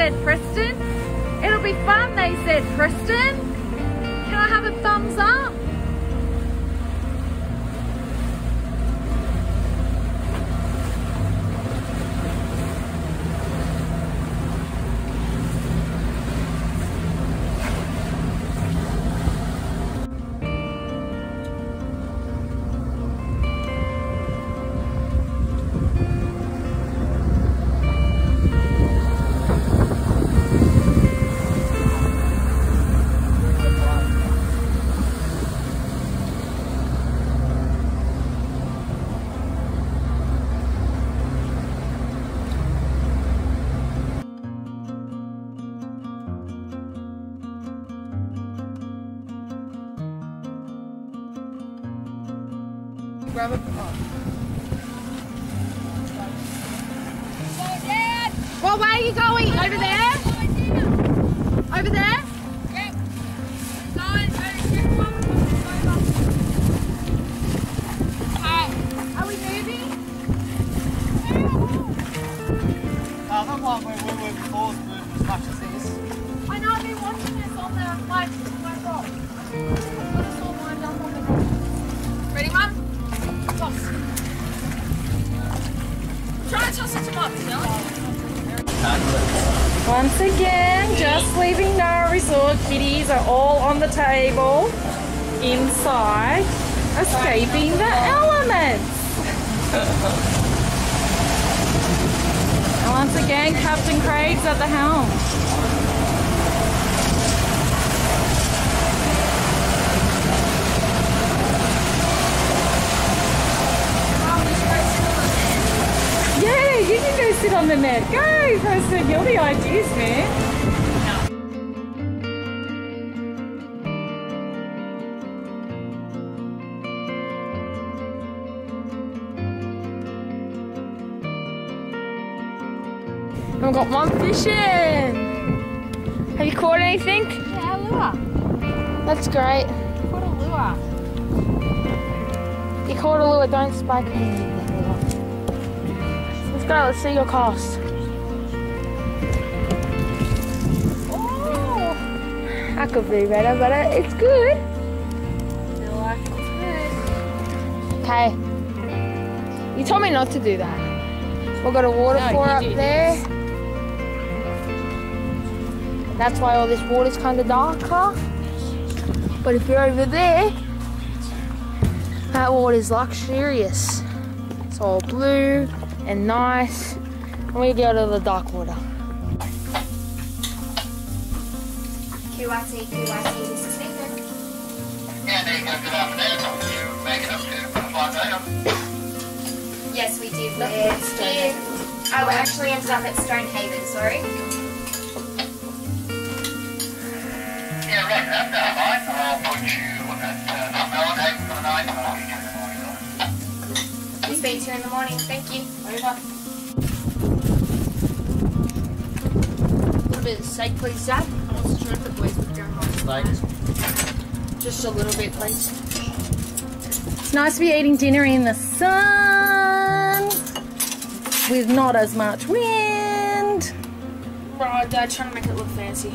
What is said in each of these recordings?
said, Preston. It'll be fun, they said, Preston. move as much as this. I know, I've been watching this on the my rock. Ready, Mum? Try toss it to Mum, Once again, just leaving Nara Resort, kitties are all on the table inside, escaping the elements. once again, Captain Craig's at the helm. Yeah, you can go sit on the net. Go, Preston. You're the ideas man. Got one fishing. Have you caught anything? Yeah, lure. That's great. What a lure. You caught a lure, don't spike me. Let's go, let's see your cast. Oh, That could be better, but it's good. feel like it's good. Okay. You told me not to do that. We've got a waterfall you up there. That's why all this water's kind of darker. But if you're over there, that water's luxurious. It's all blue and nice. And we go to the dark water. QIC, QIC, this is Nathan. Yeah, there you go. Good afternoon. You make it up to Fly Tatum. Yes, we did. We're here. Oh, we actually ended up at Stonehaven, sorry. Yeah, right. That's not fine. I'll put you at uh, Melbourne for the night. and I'll meet you in the morning. We'll speak to you in the morning. Thank you. Over. A little bit of steak, please, Dad. I want to try the boys with going on. Just a little bit, please. It's nice to be eating dinner in the sun with not as much wind. Right, Dad, trying to make it look fancy.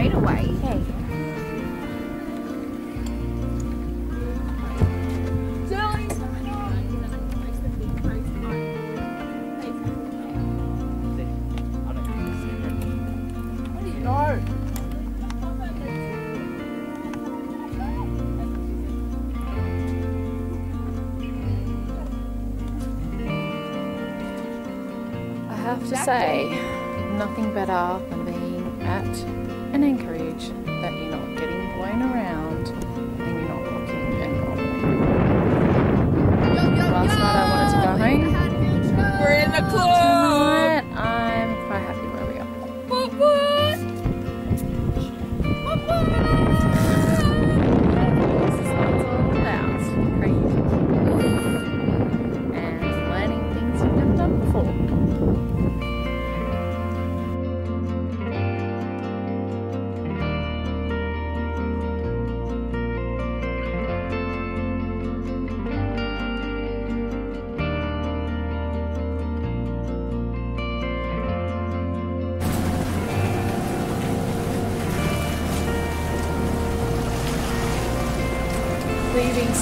Straight away. I have to say, nothing better than being at an anchorage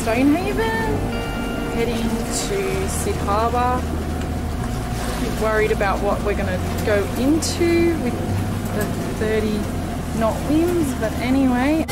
Stonehaven, heading to Cid Harbour. Worried about what we're going to go into with the 30 knot winds, but anyway.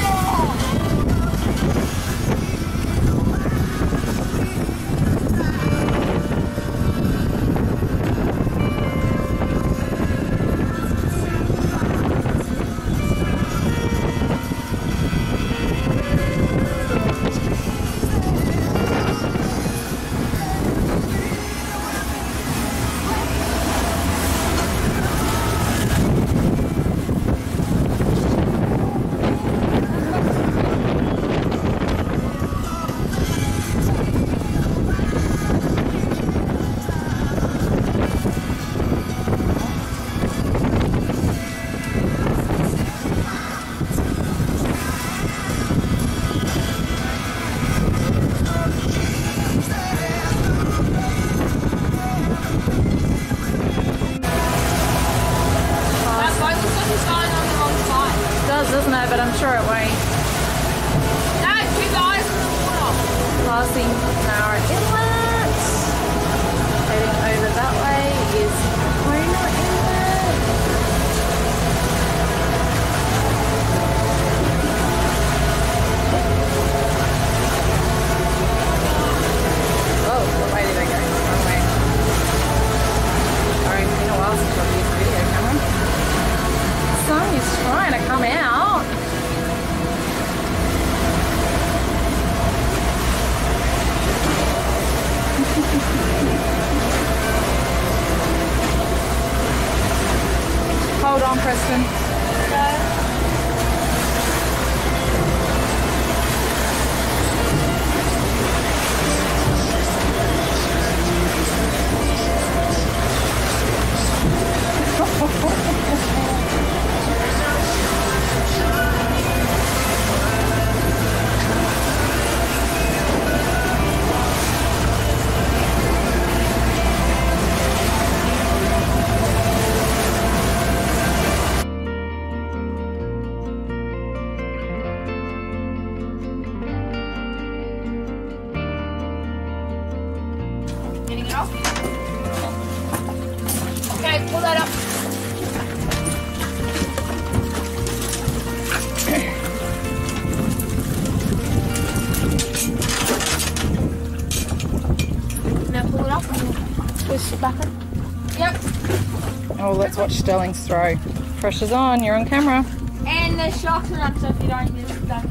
Sterling's throw. Pressure's on. You're on camera. And the shocks are up so if you don't use it, don't.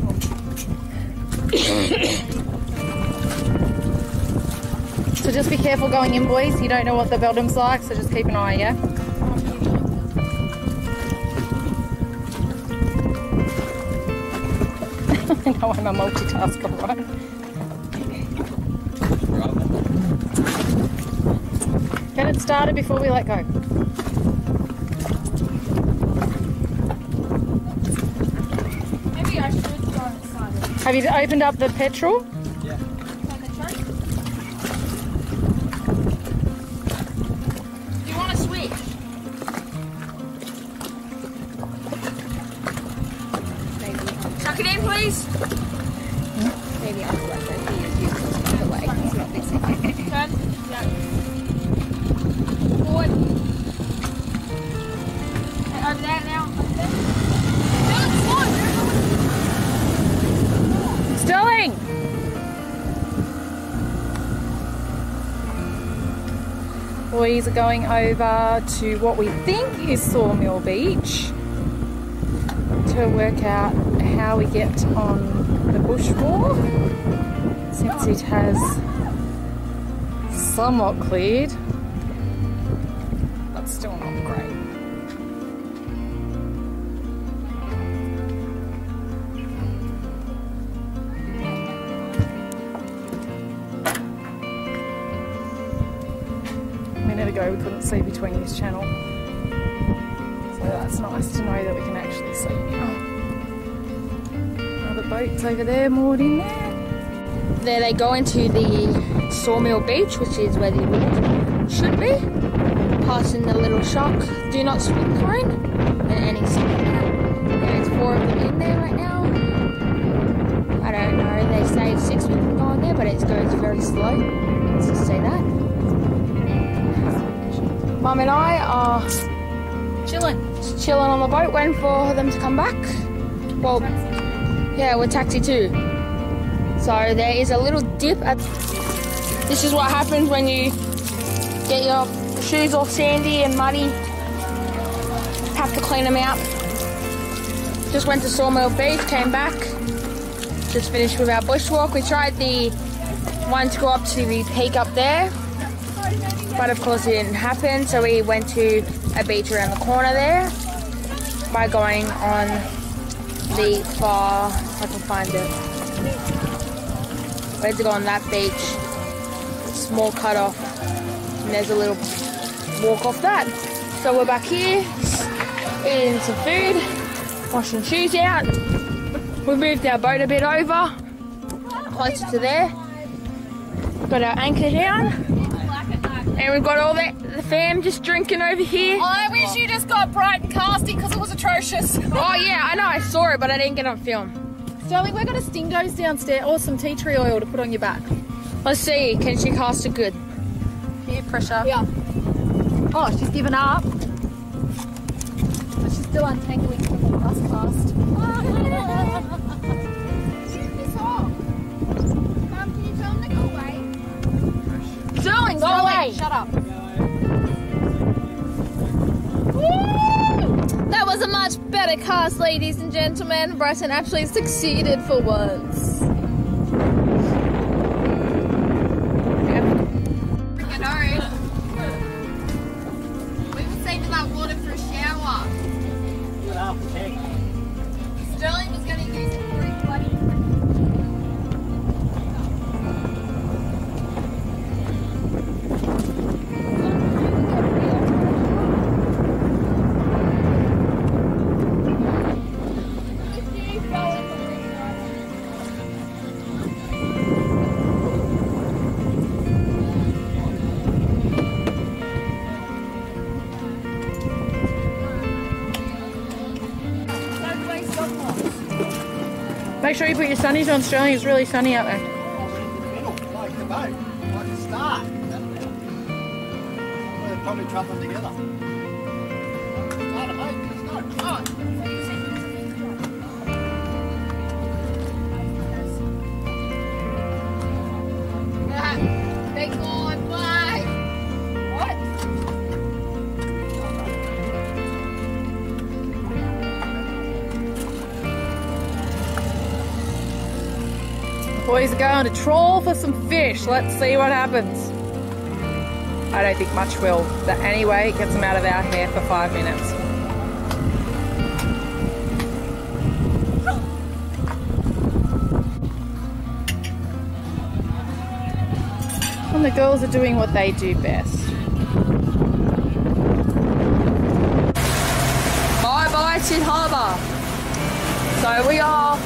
So just be careful going in, boys. You don't know what the Beldam's like, so just keep an eye, yeah? I know I'm a multitasker, right? Get it started before we let go. Have you opened up the petrol? Boys are going over to what we think is Sawmill Beach to work out how we get on the bushwalk since it has somewhat cleared but still not great. Ago we couldn't see between this channel. So that's nice to know that we can actually see now. Other boats over there moored in there. There they go into the Sawmill Beach, which is where the boat should be. Passing the little shock, do not swim zone, and any sign. There's four of them in there right now. I don't know, they say six we can go in there, but it goes very slow. Let's just say that. Mum and I are Chilling. chilling on the boat, waiting for them to come back. Well, yeah, we're taxi too. So there is a little dip at. This is what happens when you get your shoes all sandy and muddy. Have to clean them out. Just went to Sawmill Beach, came back. Just finished with our bushwalk. We tried the one to go up to the peak up there, but of course it didn't happen. So we went to a beach around the corner there by going on the far. I can find it. We had to go on that beach. Small cut off. And there's a little walk off that. So we're back here, eating some food, washing shoes out. We moved our boat a bit over, closer to there. Got our anchor down. And we've got all the, the fam just drinking over here. I wish you just got Brighton casting because it was atrocious. Oh yeah, I know, I saw it, but I didn't get on film. Sterling, we've got a Stingose downstairs or some tea tree oil to put on your back. Let's see, can she cast a good? Here, pressure. Yeah. Oh, she's given up. But she's still untangling from the bus cast. go away! Shut up. That was a much better cast, ladies and gentlemen. Bryson actually succeeded for once. Make sure you put your sunnies on, Sterling. It's really sunny out there. Probably together. Going to trawl for some fish. Let's see what happens. I don't think much will. But anyway, it gets them out of our hair for five minutes. And the girls are doing what they do best. Bye bye, Cid Harbour. So we are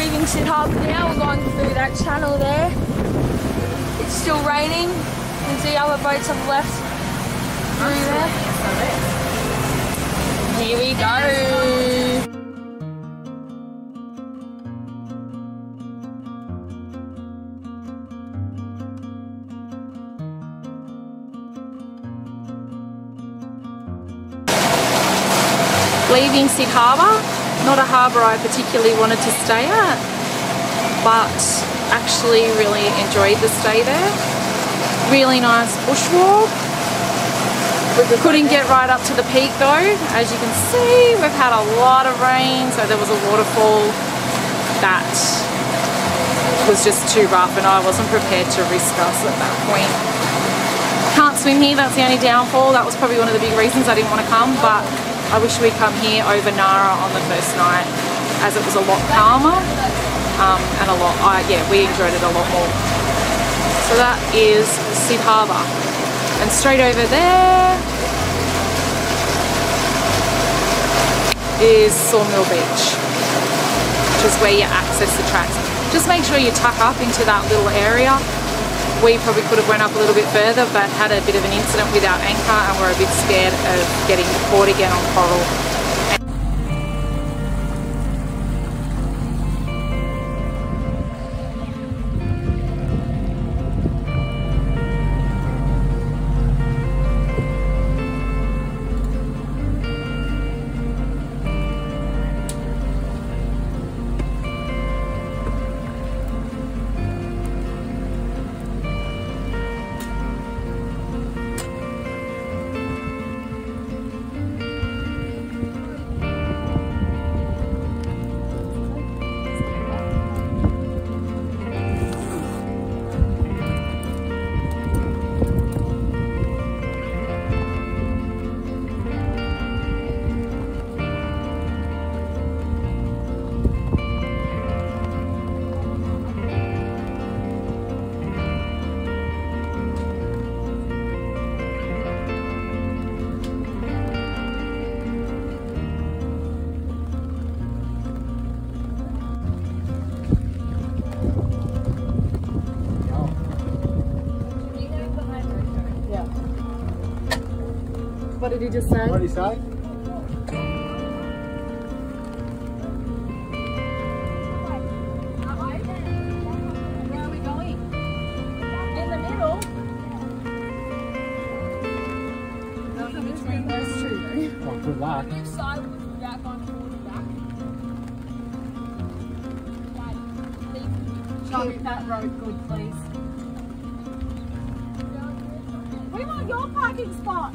leaving Cid Harbour now. We're going through that channel there. It's still raining. You can see other boats have left through there. Here we go. Leaving Cid Harbour, not a harbour I particularly wanted to stay at, but actually really enjoyed the stay there. Really nice bushwalk. Couldn't get right up to the peak though. As you can see, we've had a lot of rain, so there was a waterfall that was just too rough and I wasn't prepared to risk us at that point. Can't swim here, that's the only downfall. That was probably one of the big reasons I didn't want to come, but I wish we'd come here over Nara on the first night as it was a lot calmer um, and a lot, I yeah, we enjoyed it a lot more. So that is Cid Harbour. And straight over there is Sawmill Beach, which is where you access the tracks. Just make sure you tuck up into that little area. We probably could have went up a little bit further, but had a bit of an incident with our anchor and we're a bit scared of getting caught again on coral. What did he just say? What do you say? Where are we going? In the middle. Nothing between those two. Good luck. Which side would you back on forward and back? Show me that road good, please. Your parking spot.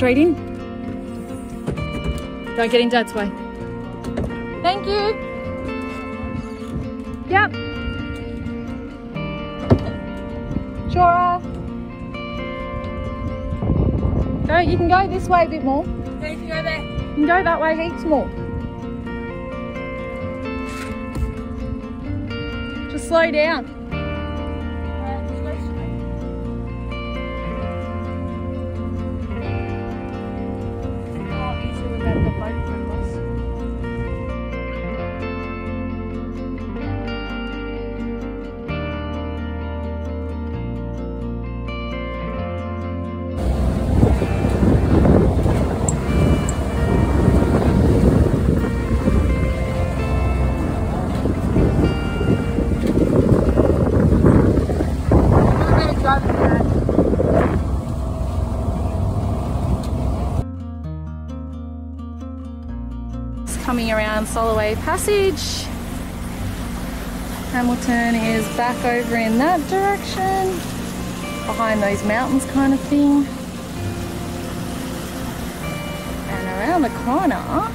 Straight in. Don't get in Dad's way. Thank you. Yep. Sure. Go, you can go this way a bit more. You can go there. You can go that way heaps more. Just slow down. Solway Passage. Hamilton is back over in that direction, behind those mountains kind of thing. And around the corner,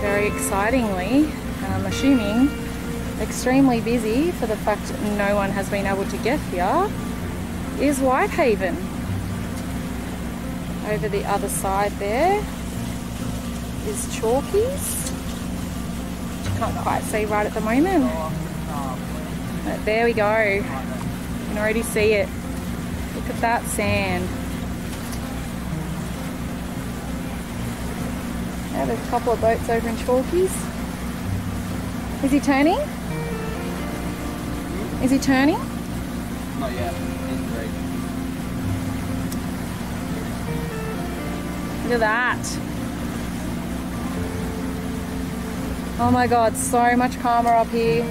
very excitingly, I'm assuming extremely busy for the fact no one has been able to get here, is Whitehaven. Over the other side there is Chalkies. Can't quite see right at the moment. But there we go. You can already see it. Look at that sand. Yeah, there's a couple of boats over in Chalkies. Is he turning? Is he turning? Not yet. Look at that. Oh my god, so much calmer up here.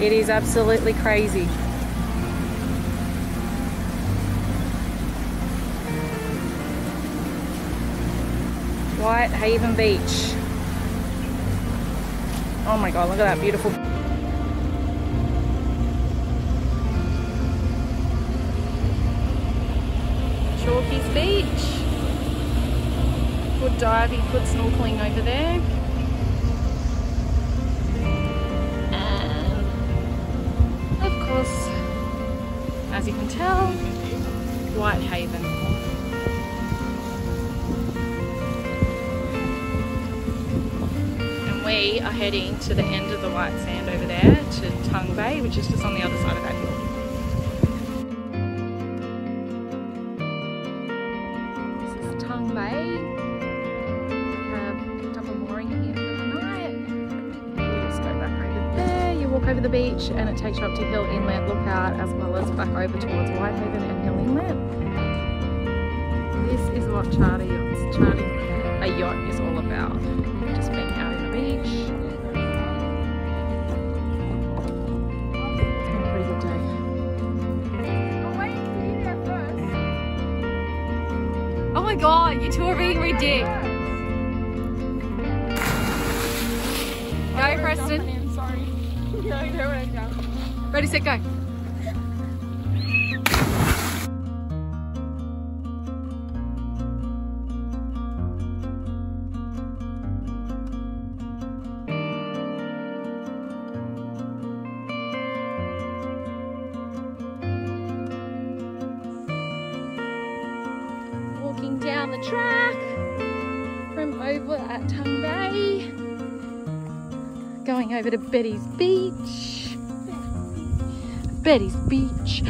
It is absolutely crazy. Whitehaven Beach. Oh my god, look at that beautiful. Chalkies Beach. Good diving, good snorkeling over there. You Whitehaven. And we are heading to the end of the white sand over there to Tongue Bay, which is just on the other side of that beach and it takes you up to Hill Inlet Lookout as well as back over towards Whitehaven and Hill Inlet. This is what charter yachts, charting a yacht is all about. Just being out on the beach. It's a pretty good day. Oh my god, you two are being ridiculous. Go, Preston. Ready, set, go. Over to Betty's Beach. Betty's Beach.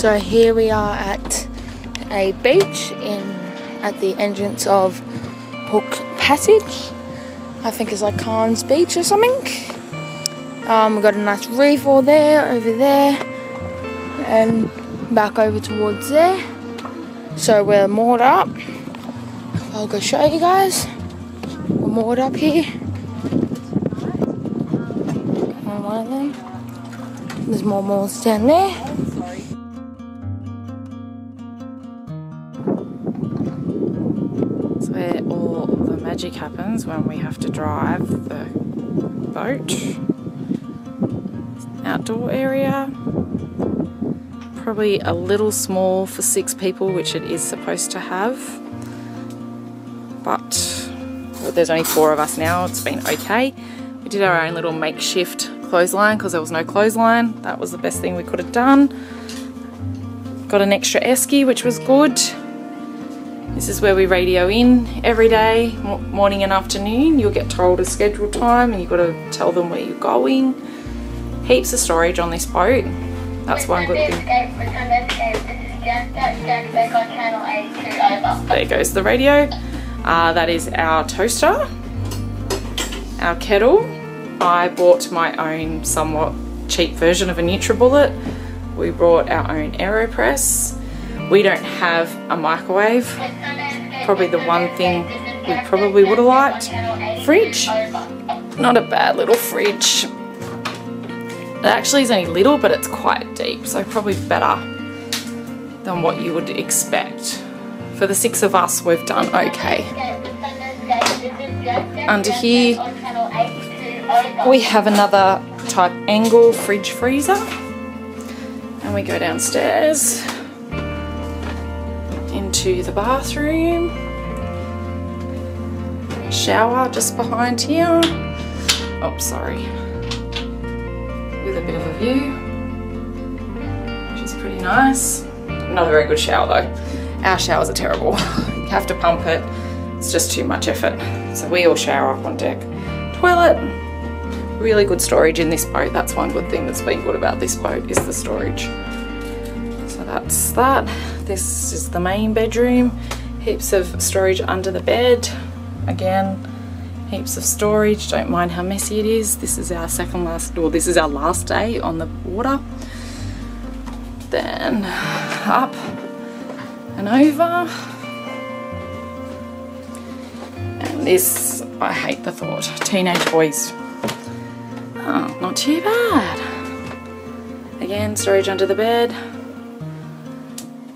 So here we are at a beach in at the entrance of Hook Passage. I think it's like Carnes Beach or something. Um, we've got a nice reef all there, over there, and back over towards there. So we're moored up. I'll go show you guys. We're moored up here. On one of them. There's more moors down there. Drive the boat. Outdoor area. Probably a little small for six people, which it is supposed to have. But well, there's only four of us now. It's been okay. We did our own little makeshift clothesline because there was no clothesline. That was the best thing we could have done. Got an extra esky, which was good. This is where we radio in every day, morning and afternoon. You'll get told a scheduled time and you've got to tell them where you're going. Heaps of storage on this boat. That's one good thing. There goes the radio. Uh, that is our toaster, our kettle. I bought my own somewhat cheap version of a NutriBullet. We brought our own AeroPress. We don't have a microwave. Probably the one thing we probably would have liked. Fridge. Not a bad little fridge. It actually is only little, but it's quite deep, so probably better than what you would expect. For the six of us, we've done okay. Under here, we have another type angle fridge freezer. And we go downstairs into the bathroom. Shower just behind here. Oh, sorry. With a bit of a view, which is pretty nice. Not a very good shower though. Our showers are terrible. you have to pump it. It's just too much effort. So we all shower up on deck. Toilet. Really good storage in this boat. That's one good thing that's been good about this boat is the storage. That's that. This is the main bedroom. Heaps of storage under the bed. Again, heaps of storage. Don't mind how messy it is. This is our second last, or this is our last day on the water. Then up and over. And this, I hate the thought. Teenage boys. Oh, not too bad. Again, storage under the bed.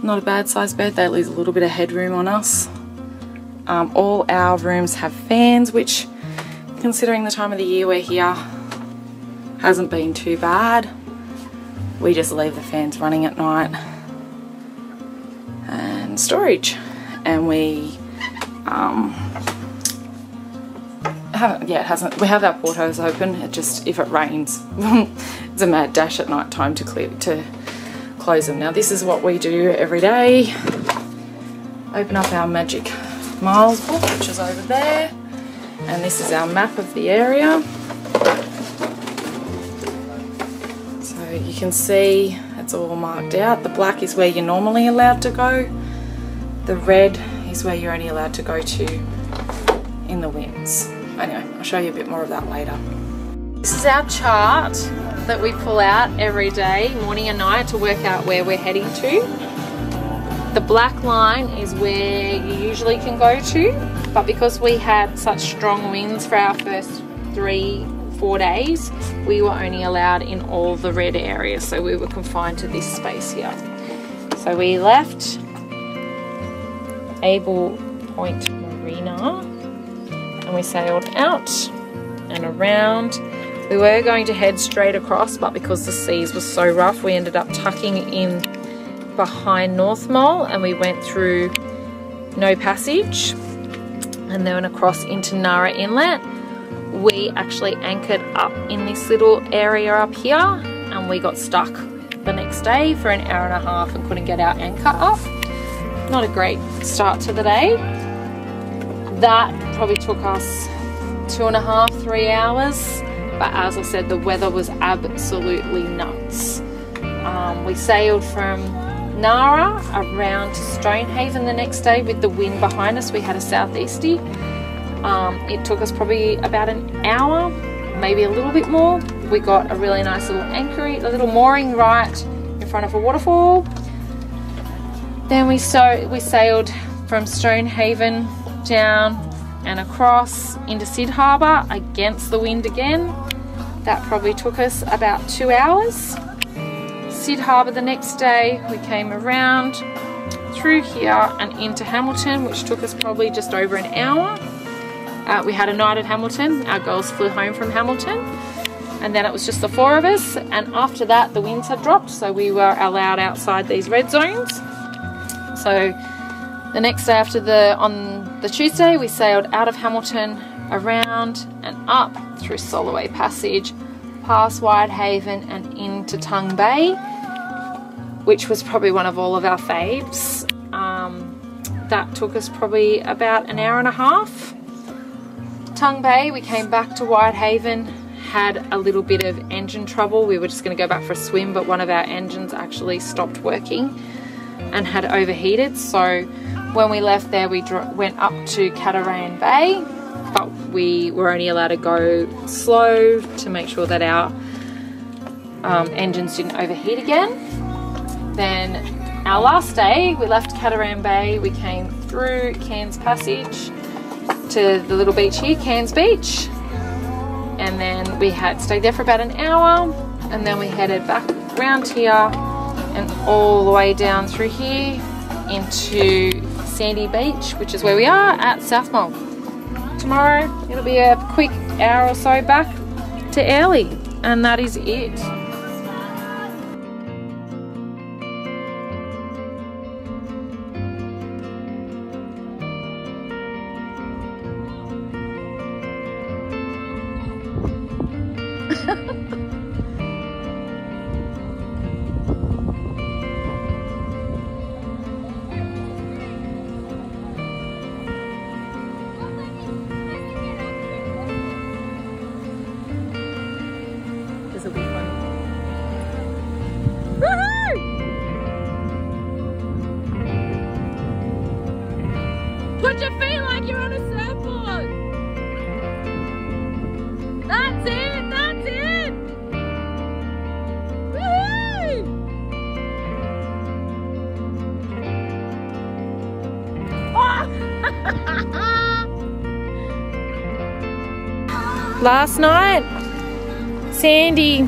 Not a bad sized bed, that leaves a little bit of headroom on us. Um, all our rooms have fans, which, considering the time of the year we're here, hasn't been too bad. We just leave the fans running at night. And storage. And we um, haven't, yeah, it hasn't, we have our portos open. It just, if it rains, it's a mad dash at night time to clear, to close them. Now this is what we do every day. Open up our Magic Miles book, which is over there. And this is our map of the area. So you can see it's all marked out. The black is where you're normally allowed to go. The red is where you're only allowed to go to in the winds. Anyway, I'll show you a bit more of that later. This is our chart that we pull out every day, morning and night, to work out where we're heading to. The black line is where you usually can go to, but because we had such strong winds for our first three, four days, we were only allowed in all the red areas, so we were confined to this space here. So we left Abell Point Marina and we sailed out and around we were going to head straight across, but because the seas were so rough, we ended up tucking in behind North Molle and we went through No Passage and then across into Nara Inlet. We actually anchored up in this little area up here and we got stuck the next day for an hour and a half and couldn't get our anchor up. Not a great start to the day. That probably took us two and a half, three hours but as I said, the weather was absolutely nuts. Um, we sailed from Nara around to Stonehaven the next day with the wind behind us. We had a southeasterly. Um, it took us probably about an hour, maybe a little bit more. We got a really nice little anchoring, a little mooring right in front of a waterfall. Then we so we sailed from Stonehaven down and across into Cid Harbour against the wind again. That probably took us about two hours. Cid Harbour the next day, we came around through here and into Hamilton, which took us probably just over an hour. Uh, we had a night at Hamilton. Our girls flew home from Hamilton, and then it was just the four of us. And after that, the winds had dropped, so we were allowed outside these red zones. So the next day after the on the Tuesday, we sailed out of Hamilton, around and up through Solway Passage, past Whitehaven and into Tongue Bay, which was probably one of all of our faves. Um, that took us probably about an hour and a half. Tongue Bay, we came back to Whitehaven, had a little bit of engine trouble. We were just going to go back for a swim, but one of our engines actually stopped working and had overheated. So when we left there, we went up to Cateran Bay, but we were only allowed to go slow to make sure that our um, engines didn't overheat again. Then our last day, we left Cateran Bay, we came through Cairns Passage to the little beach here, Cairns Beach. And then we had stayed there for about an hour and then we headed back round here and all the way down through here into Sandy Beach, which is where we are at South Molle. Tomorrow it'll be a quick hour or so back to Airlie, and that is it. Last night, Sandy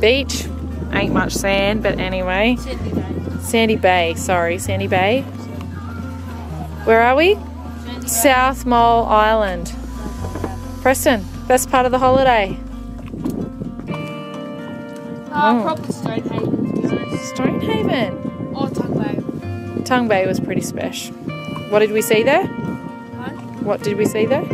Beach. Ain't much sand, but anyway. Sandy Bay, sorry, Sandy Bay. Where are we? South Molle Island. Preston, best part of the holiday. Uh, Mm. Probably Stonehaven, to be honest. Stonehaven. Or Tongue Bay. Tongue Bay was pretty special. What did we see there? Huh? What did we see there?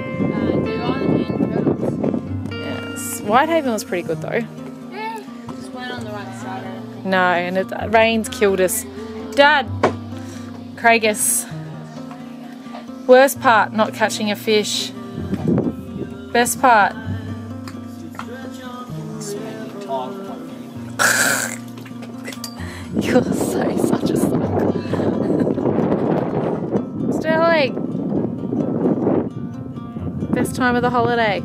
Whitehaven was pretty good though. Yeah, just went on the right side. No, and it, uh, rain's killed us. Dad, Craigus. Worst part, not catching a fish. Best part, you're so such a sucker. Sterling. Best time of the holiday.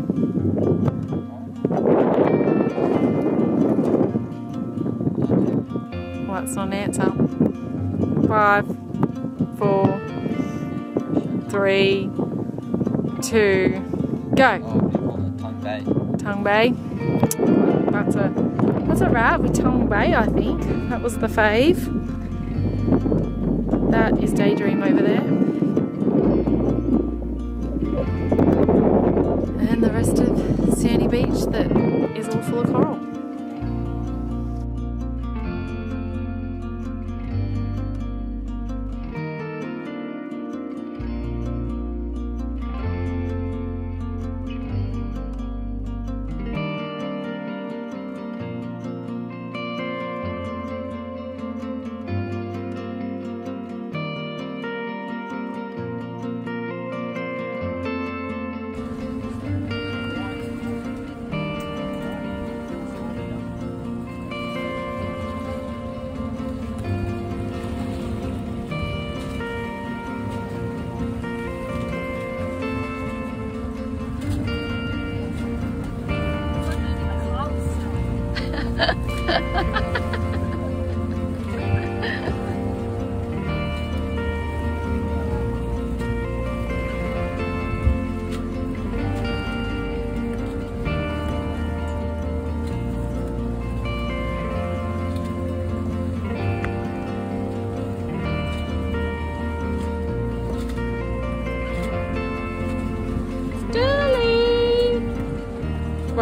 That's not an answer. Five, four, three, two, go. Oh, on tongue bay. Tongue Bay. That's a that's a wrap with Tongue Bay, I think. That was the fave. That is Daydream over there.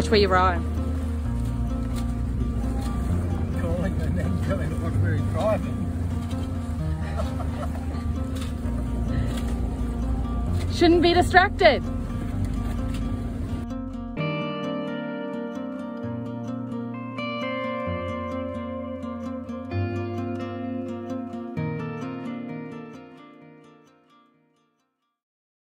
Watch where you ride. Calling and then telling us where he's driving. Shouldn't be distracted.